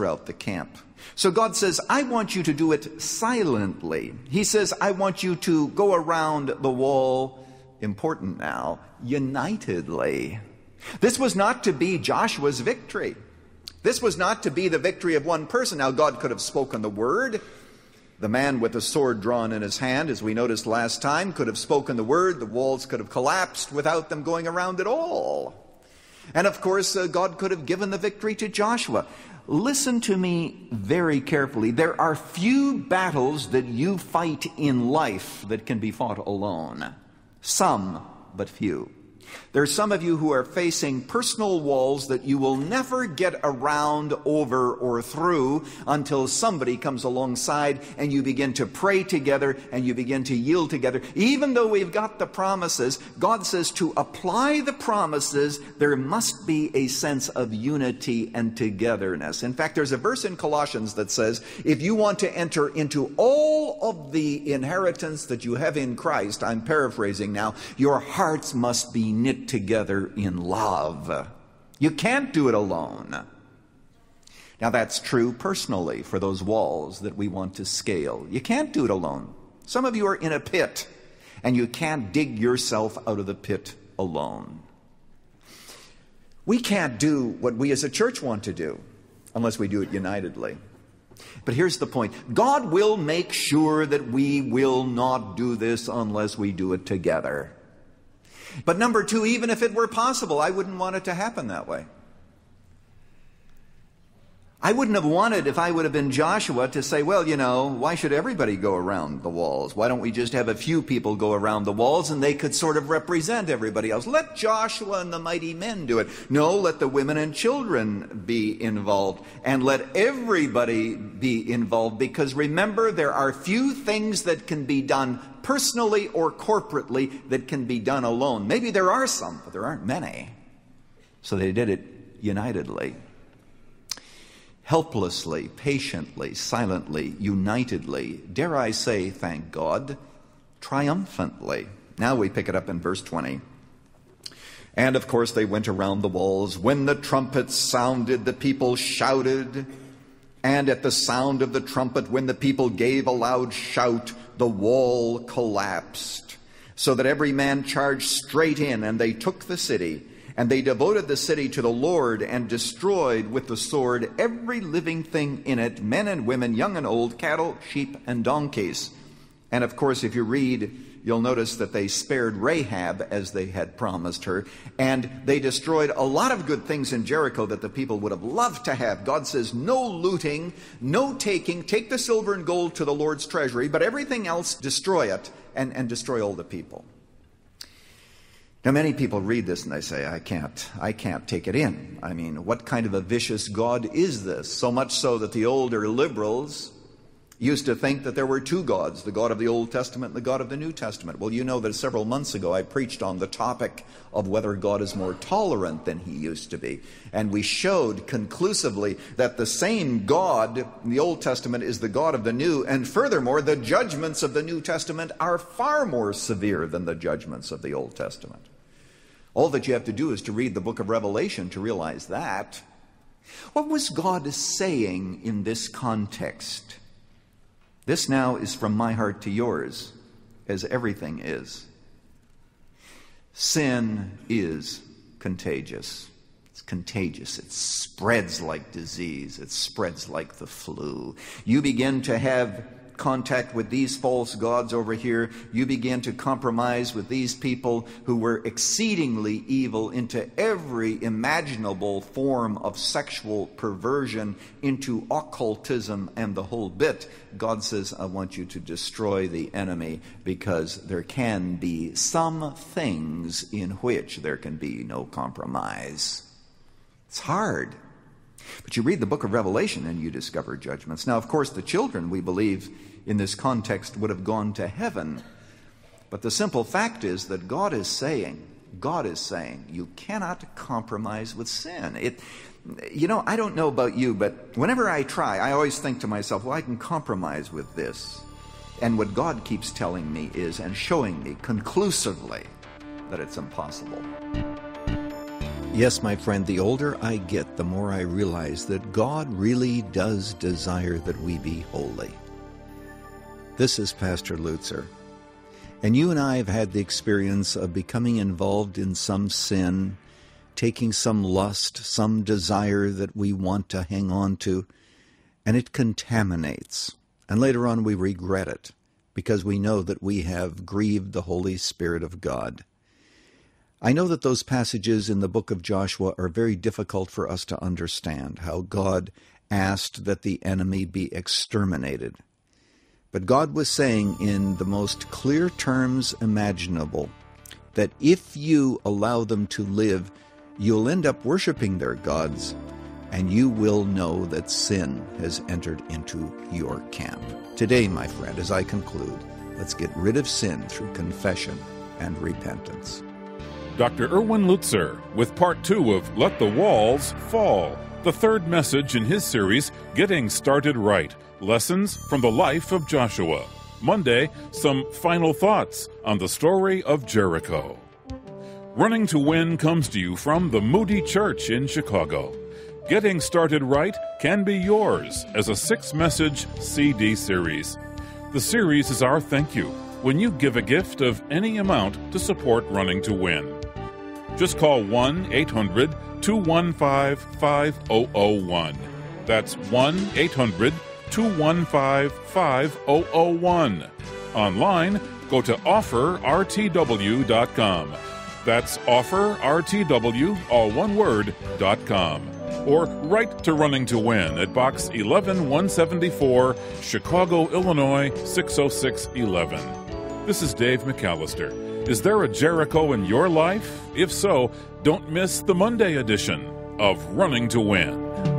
throughout the camp. So God says, I want you to do it silently. He says, I want you to go around the wall, important now, unitedly. This was not to be Joshua's victory. This was not to be the victory of one person. Now, God could have spoken the word. The man with the sword drawn in his hand, as we noticed last time, could have spoken the word. The walls could have collapsed without them going around at all. And of course, uh, God could have given the victory to Joshua. Listen to me very carefully. There are few battles that you fight in life that can be fought alone. Some, but few. There are some of you who are facing personal walls that you will never get around, over, or through until somebody comes alongside and you begin to pray together and you begin to yield together. Even though we've got the promises, God says to apply the promises, there must be a sense of unity and togetherness. In fact, there's a verse in Colossians that says, if you want to enter into all of the inheritance that you have in Christ, I'm paraphrasing now, your hearts must be knit together in love. You can't do it alone. Now, that's true personally for those walls that we want to scale. You can't do it alone. Some of you are in a pit, and you can't dig yourself out of the pit alone. We can't do what we as a church want to do unless we do it unitedly. But here's the point God will make sure that we will not do this unless we do it together. But number two, even if it were possible, I wouldn't want it to happen that way. I wouldn't have wanted, if I would have been Joshua, to say, well, you know, why should everybody go around the walls? Why don't we just have a few people go around the walls and they could sort of represent everybody else? Let Joshua and the mighty men do it. No, let the women and children be involved and let everybody be involved because remember, there are few things that can be done personally or corporately that can be done alone. Maybe there are some, but there aren't many. So they did it unitedly. Helplessly, patiently, silently, unitedly, dare I say, thank God, triumphantly. Now we pick it up in verse 20. And of course, they went around the walls. When the trumpets sounded, the people shouted. And at the sound of the trumpet, when the people gave a loud shout, the wall collapsed, so that every man charged straight in, and they took the city. And they devoted the city to the Lord and destroyed with the sword every living thing in it men and women, young and old, cattle, sheep, and donkeys. And of course, if you read you'll notice that they spared Rahab as they had promised her, and they destroyed a lot of good things in Jericho that the people would have loved to have. God says, no looting, no taking, take the silver and gold to the Lord's treasury, but everything else, destroy it and, and destroy all the people. Now, many people read this and they say, I can't, I can't take it in. I mean, what kind of a vicious God is this? So much so that the older liberals, used to think that there were two gods, the God of the Old Testament and the God of the New Testament. Well, you know that several months ago I preached on the topic of whether God is more tolerant than he used to be. And we showed conclusively that the same God in the Old Testament is the God of the New, and furthermore, the judgments of the New Testament are far more severe than the judgments of the Old Testament. All that you have to do is to read the book of Revelation to realize that. What was God saying in this context? This now is from my heart to yours, as everything is. Sin is contagious. It's contagious. It spreads like disease. It spreads like the flu. You begin to have contact with these false gods over here, you begin to compromise with these people who were exceedingly evil into every imaginable form of sexual perversion, into occultism and the whole bit. God says, I want you to destroy the enemy because there can be some things in which there can be no compromise. It's hard. But you read the book of Revelation and you discover judgments. Now, of course, the children, we believe, in this context would have gone to heaven. But the simple fact is that God is saying, God is saying, you cannot compromise with sin. It, you know, I don't know about you, but whenever I try, I always think to myself, well, I can compromise with this. And what God keeps telling me is, and showing me conclusively, that it's impossible. Yes, my friend, the older I get, the more I realize that God really does desire that we be holy. This is Pastor Lutzer. And you and I have had the experience of becoming involved in some sin, taking some lust, some desire that we want to hang on to, and it contaminates. And later on we regret it because we know that we have grieved the Holy Spirit of God. I know that those passages in the book of Joshua are very difficult for us to understand, how God asked that the enemy be exterminated. But God was saying in the most clear terms imaginable that if you allow them to live, you'll end up worshiping their gods, and you will know that sin has entered into your camp. Today, my friend, as I conclude, let's get rid of sin through confession and repentance. Dr. Erwin Lutzer with part two of Let the Walls Fall, the third message in his series, Getting Started Right Lessons from the Life of Joshua. Monday, some final thoughts on the story of Jericho. Running to Win comes to you from the Moody Church in Chicago. Getting Started Right can be yours as a six message CD series. The series is our thank you when you give a gift of any amount to support Running to Win. Just call 1 800 215 5001. That's 1 800 215 5001. Online, go to offerrtw.com. That's offerrtw, all one word, dot com. Or write to Running to Win at Box 11174, Chicago, Illinois 60611. This is Dave McAllister. Is there a Jericho in your life? If so, don't miss the Monday edition of Running to Win.